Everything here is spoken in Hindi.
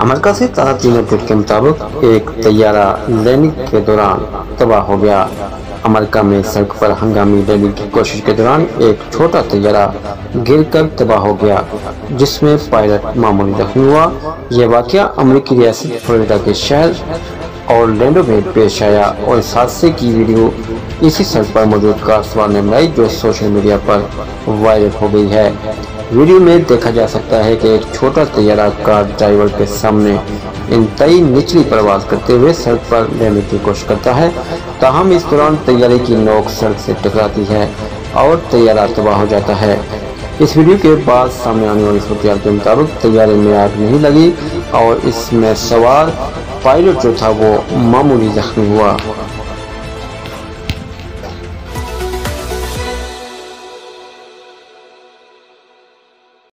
अमेरिका से तीन अपडेट के मुताबिक एक तैयारा लैंडिंग के दौरान तबाह हो गया। अमेरिका में सड़क पर हंगामी लैंडिंग की कोशिश के दौरान एक छोटा तैयारा गिरकर तबाह हो गया, जिसमें पायलट मामूली जख्मी हुआ। यह वाक़ अमेरिकी रियासत फ्लोरिडा के शहर और लैंडो में पेश आया और इस हादसे की वीडियो इसी सड़क पर मौजूद कार सवार ने बनाई, जो सोशल मीडिया पर वायरल हो गई है। वीडियो में देखा जा सकता है कि एक छोटा तैयारा कार ड्राइवर के सामने इंतई निचली प्रवास करते हुए सड़क पर लेने की कोशिश करता है। ताहम इस दौरान तैयारे की नोक सड़क से टकराती है और तैयारा तबाह हो जाता है। इस वीडियो के बाद सामने आने वाली सूरत के मुताबिक तैयारे में आग नहीं लगी और इसमें सवार पायलट जो था वो मामूली जख्मी हुआ।